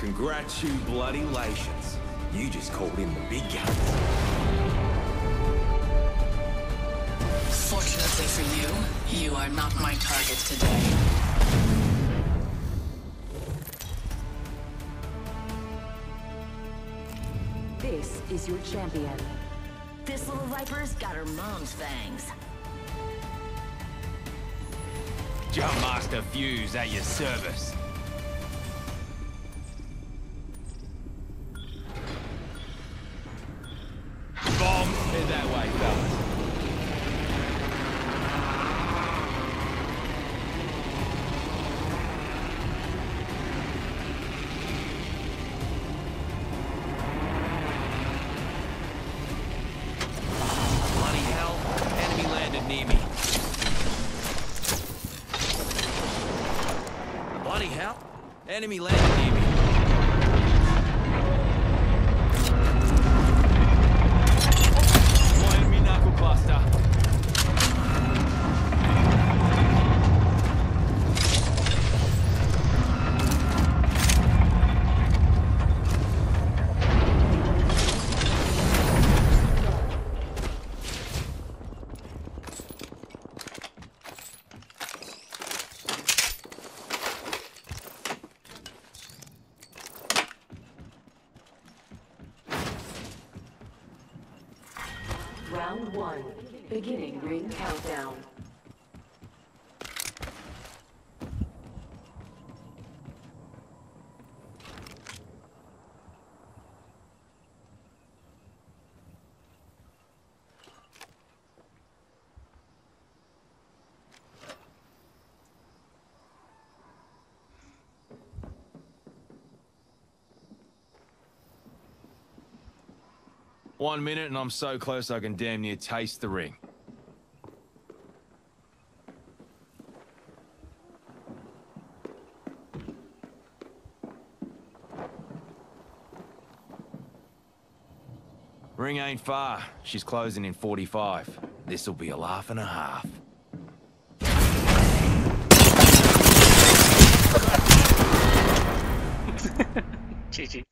Congratulations. You bloody lations. You just called in the big guns. Fortunately for you, you are not my target today. This is your champion. This little viper's got her mom's fangs. Jumpmaster Fuse at your service. Enemy landed near Round one. Beginning ring countdown. One minute and I'm so close I can damn near taste the ring. Ring ain't far. She's closing in 45. This'll be a laugh and a half. GG.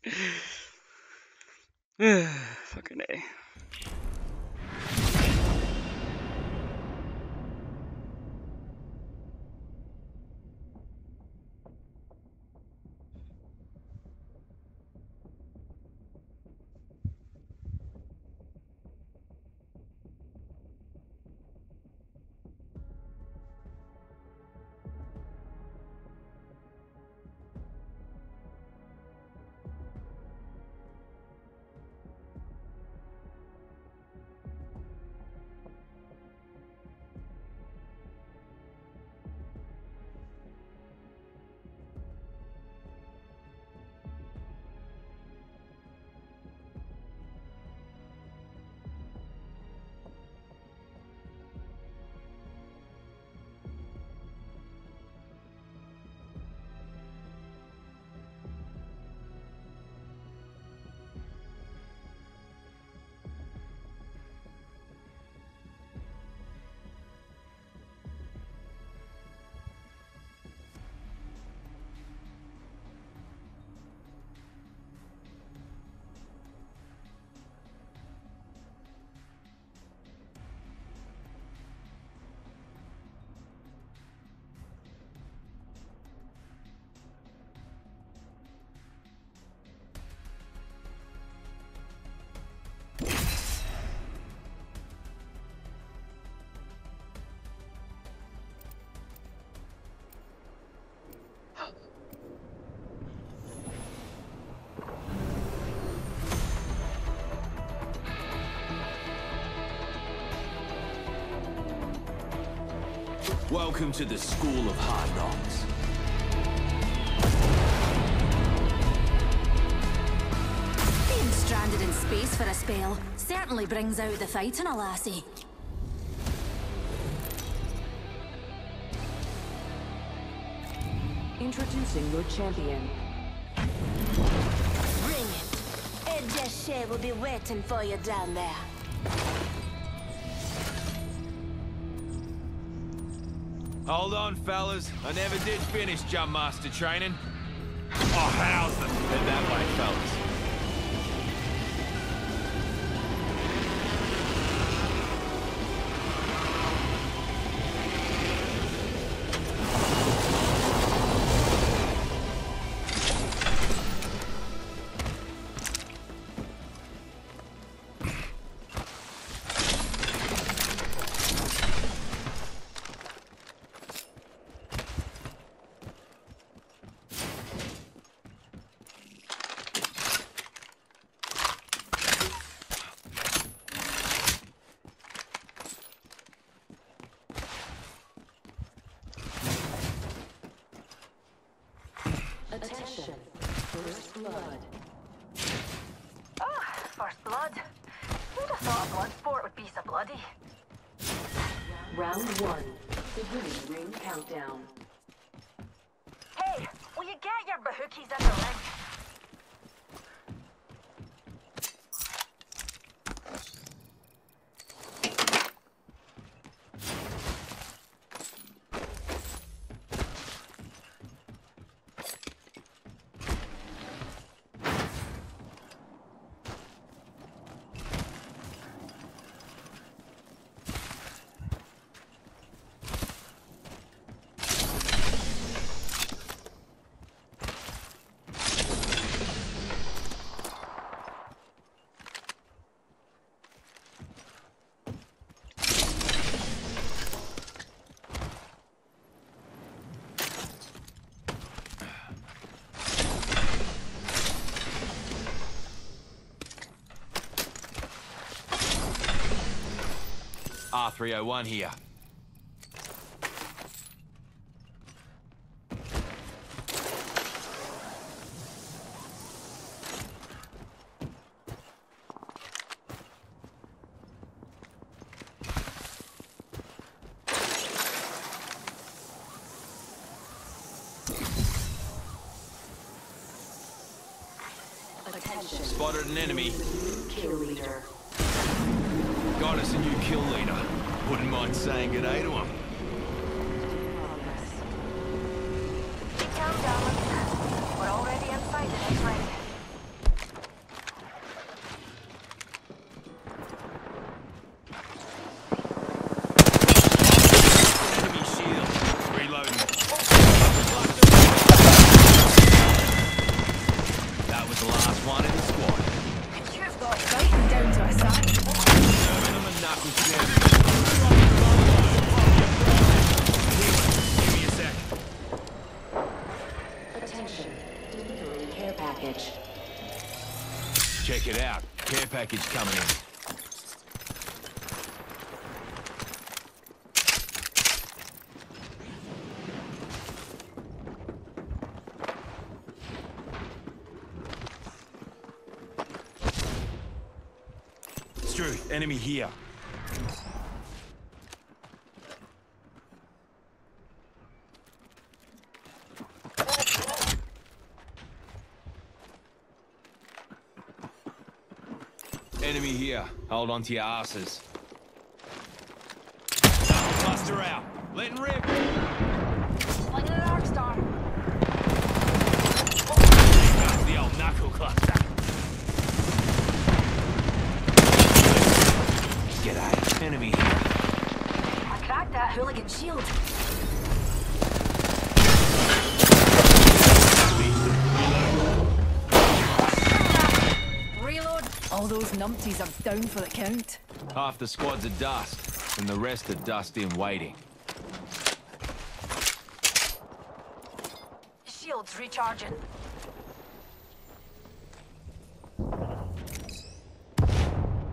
Welcome to the School of Hard Knocks. Being stranded in space for a spell certainly brings out the fight in a lassie. Introducing your champion. Bring it. Ed Deshe will be waiting for you down there. Hold on, fellas. I never did finish Jump Master training. Oh, how's the... Head that way, fellas. Be so bloody? Round one. Beginning ring countdown. Hey, will you get your bahookies in the ring? R301 here. Attention. Spotted an enemy. Kill leader. Got us a new kill leader. Wouldn't mind saying good day to him. Progress. Calm down. We're already inside the next ring. Enemy shield. Reloading. That was the last one in the squad. You've got fighting down to a science. Serving them a knuckle jab. Give me a sec. Attention. Delivering care package. Check it out. Care package coming in. Struth, enemy here. Enemy here. Hold on to your asses. Cluster out. Letting rip. Slinging an arc star. That's the old knuckle cluster. G'day. Enemy here. I cracked that hooligan shield. Reload. All those numpties are down for the count. Half the squad's are dust, and the rest are dust in waiting. Shields recharging.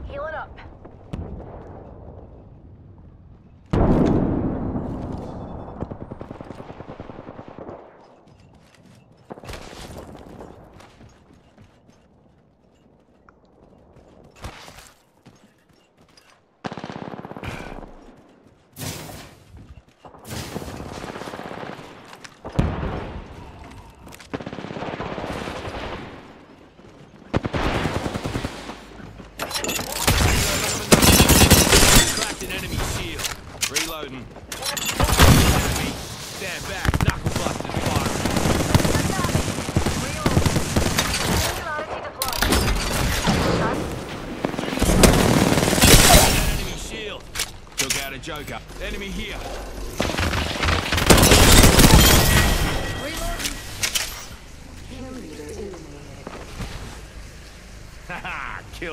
Healing up.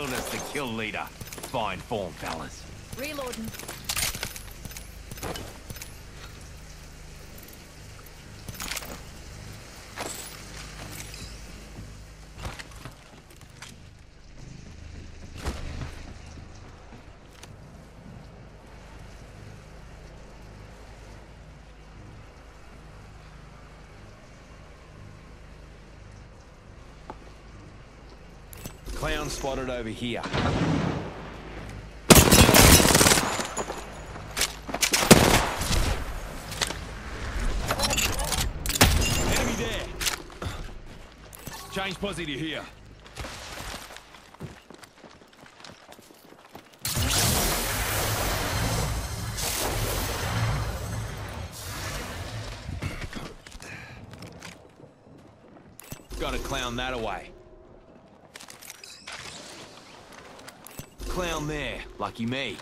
Killed us the kill leader. Fine form, fellas. Reloading. Clown spotted over here. Enemy there. Change to here. Gotta clown that away. Clown there. Lucky me.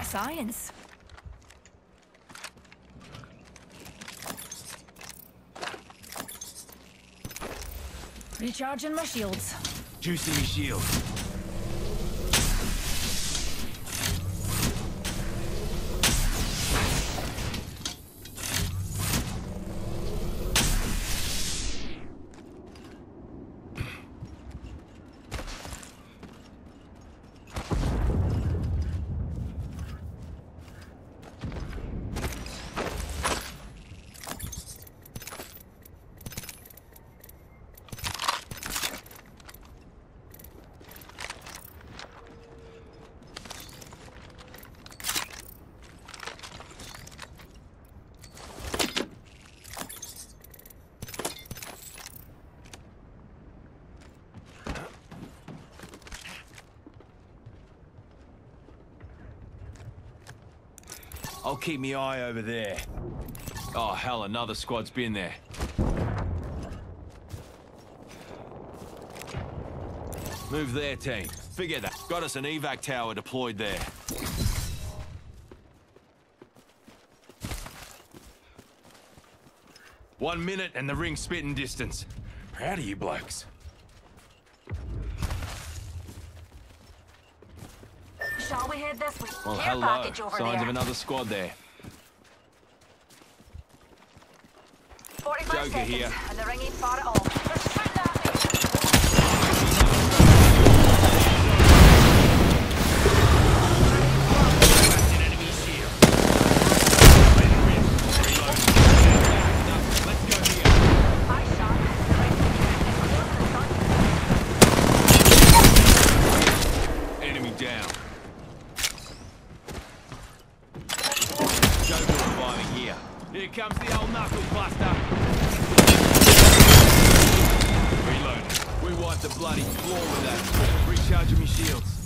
A science. Recharging my shields. Juicing me shield. I'll keep me eye over there. Oh, hell, another squad's been there. Move there, team. Forget that. Got us an evac tower deployed there. One minute and the ring's spitting distance. Proud of you blokes. Shall we head this way? Well, Care hello. package over Signs there. of another squad there. 45 Joker seconds, here. and the ring ain't far at all. Here. Comes the old knuckle buster. We wiped the bloody floor with that. Recharging me shields.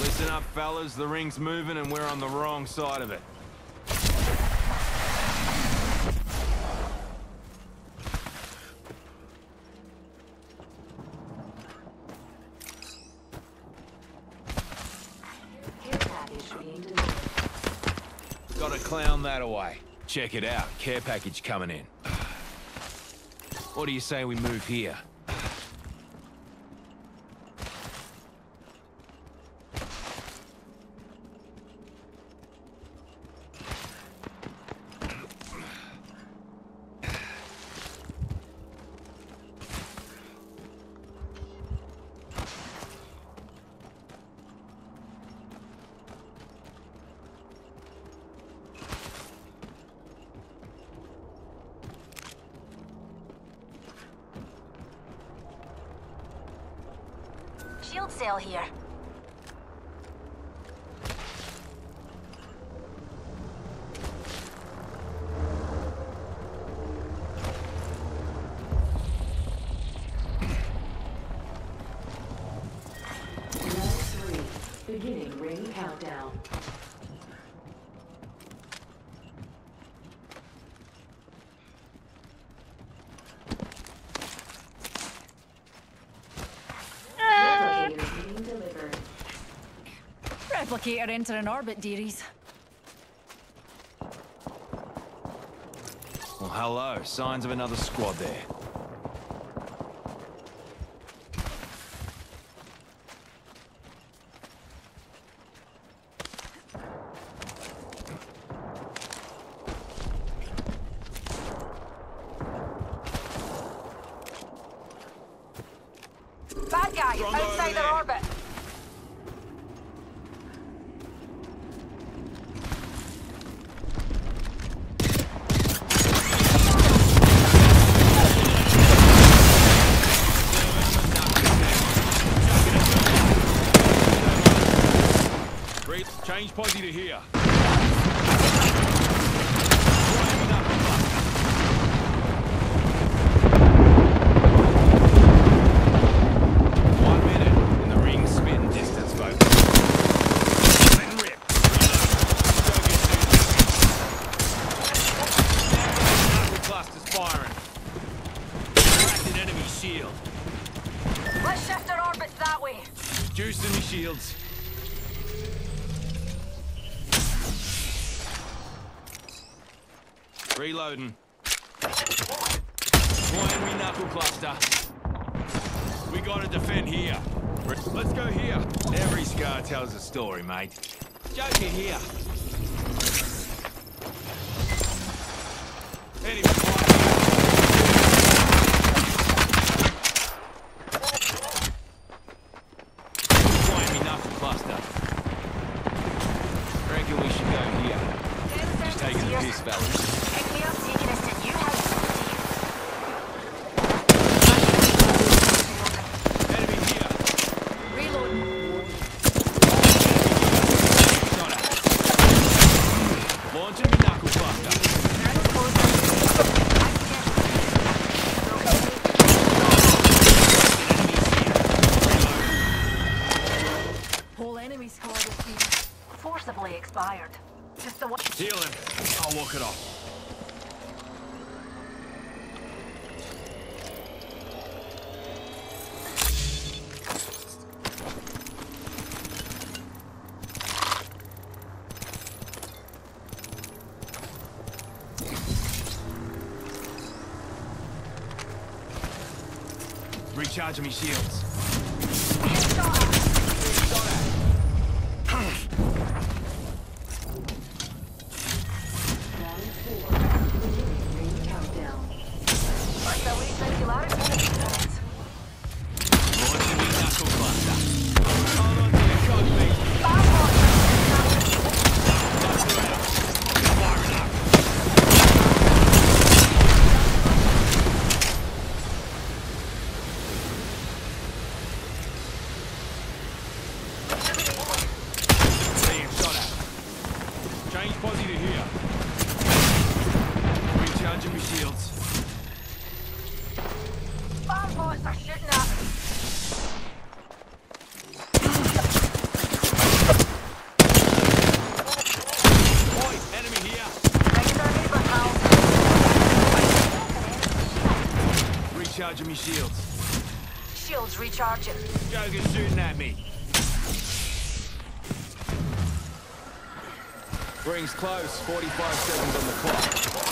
Listen up, fellas. The ring's moving and we're on the wrong side of it. Clown that away. Check it out. Care package coming in. What do you say we move here? Shield cell here. Round three. Beginning ring countdown. Replicator being delivered. Replicator entering orbit, dearies. Well, hello. Signs of another squad there. Bad guy, Wrong over outside their there. orbit. Re- Change posse to here. Reloading. More enemy knuckle cluster. We gotta defend here. Let's go here. Every scar tells a story, mate. Joker here. Enemy fire. One. Healing. I'll walk it off. Recharging me shields. Shields. Shields recharging. Joker's shooting at me. Rings close. 45 seconds on the clock.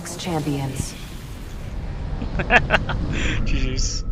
Apex Champions. GG's.